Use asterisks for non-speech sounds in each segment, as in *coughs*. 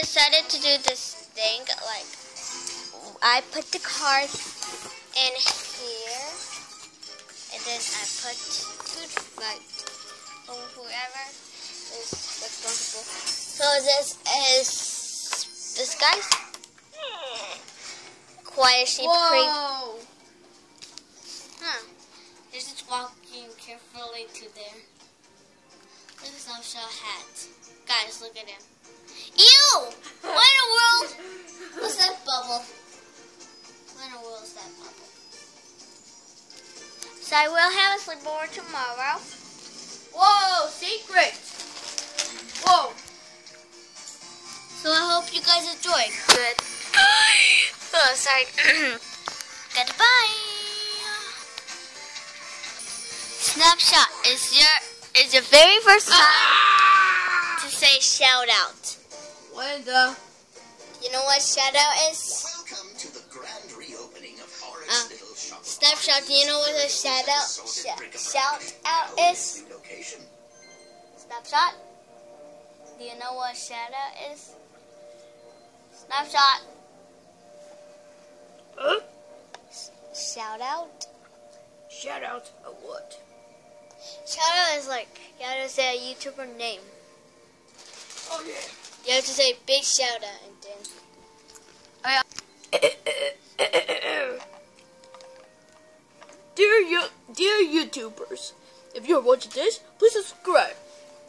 decided to do this thing. Like, I put the cards in here, and then I put food, like, whoever is responsible. So this is this guy's quiet sheep creep. Whoa. Huh. He's just walking carefully to there. Look at Snapshot hat. Guys, look at him. Ew! What in the world? What's that bubble? What in the world is that bubble? So I will have a sleepover tomorrow. Whoa, secret. Whoa. So I hope you guys enjoy. Good. *gasps* oh, sorry. *clears throat* Goodbye. Snapshot is your is your very first time ah! to say shout out. When the You know what shout out is? Welcome to the grand reopening of Horace Uh, Little Shop. Snapshot, do you know what a shout out sh- shout out is? New location. Snapshot? Do you know what shout out is? Snapshot. huh? Shout out? Shout out a what? Shout out is like you gotta say a YouTuber name. Oh yeah. You have to say big shout out and then *coughs* dear you, dear YouTubers, if you're watching this, please subscribe.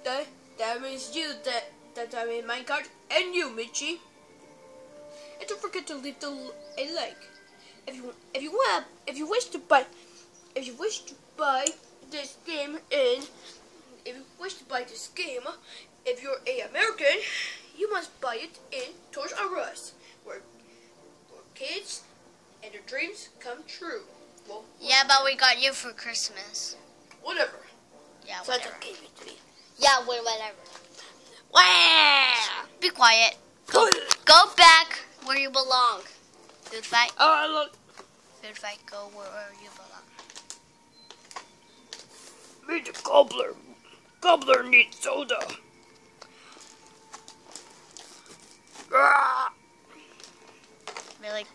That that means you. That that I mean Minecraft and you, Michi. And don't forget to leave the a like. If you if you want if you wish to buy if you wish to buy this game in if you wish to buy this game if you're a American you must buy it in Toys R Us where, where kids and their dreams come true. Well, Yeah, but we got you for Christmas. whatever. Yeah, Santa whatever. gave it to me. Yeah, wha- whatever. Wow! Be quiet. Go, go back where you belong. Food fight. Oh, look. Food fight. Go where, you belong. Me the gobbler. Gobbler needs soda. Really.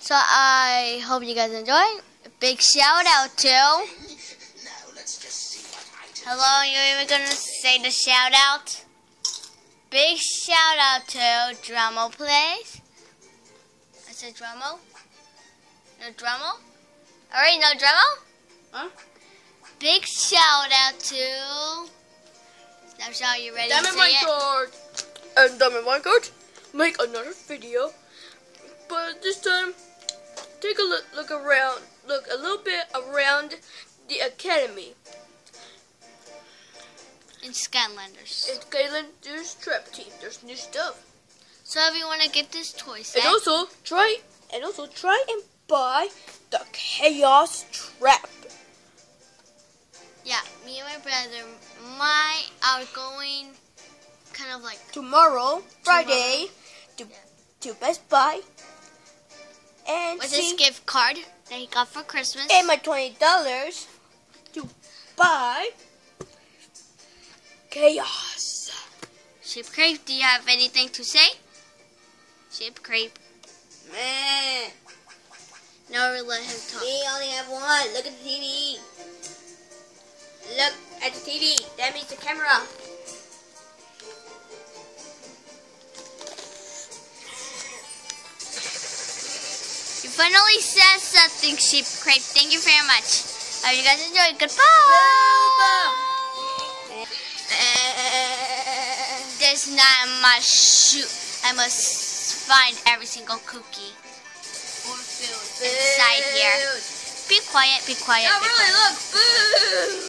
So I hope you guys enjoy. Big shout out to. Now let's just see what. Hello, you even gonna say the shout out? Big shout out to Drummo Plays. I said Drummo? No Drummo? Alright, no Drummo? Huh? Big shout out to. Snapshot, you ready to Diamond say it? Minecart. And Diamond Minecart make another video. But this time, take a look, look around. Look a little bit around the academy. In Skylanders. In there's trap team. There's new stuff. So if you want to get this toy set, And also try and also try and buy the Chaos Trap. yeah, me and my brother might are going kind of like Tomorrow, Friday, to Yeah. to Best Buy. And with this gift card that he got for Christmas. and my twenty dollars to buy Chaos. Sheep Creep, do you have anything to say? Sheep Creep. Man, No, we let him talk. we only have one. Look at the TV. Look at the TV. That means the camera. Finally said something, Sheep Creep. Thank you very much. I hope you guys enjoyed. Goodbye. There's not much shoot. I must find every single cookie food inside here. Be quiet, be quiet. Not be really. quiet. Look, boo.